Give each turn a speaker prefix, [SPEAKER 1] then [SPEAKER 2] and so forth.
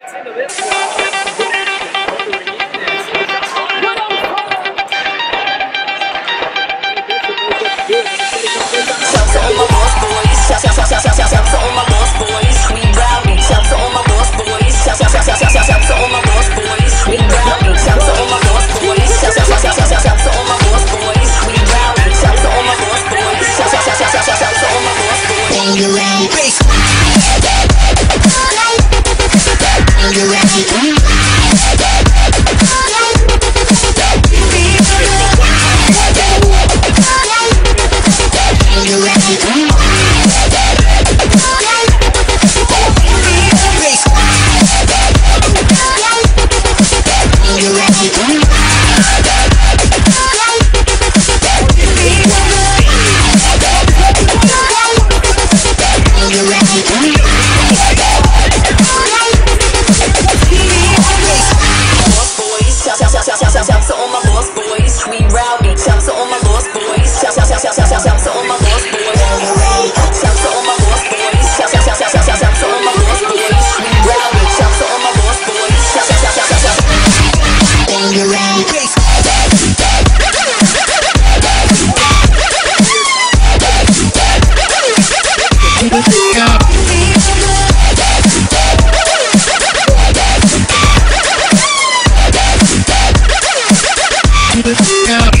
[SPEAKER 1] Shout boss
[SPEAKER 2] Yeah.